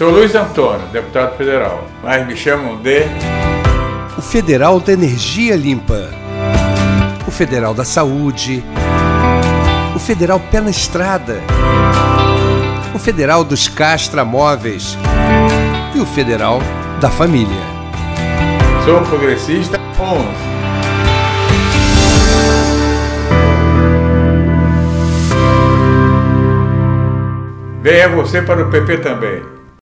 Sou Luiz Antônio, deputado federal, mas me chamam de. O Federal da Energia Limpa, o Federal da Saúde, o Federal Pé na Estrada, o Federal dos Castramóveis e o Federal da Família. Sou progressista 11. Venha você para o PP também.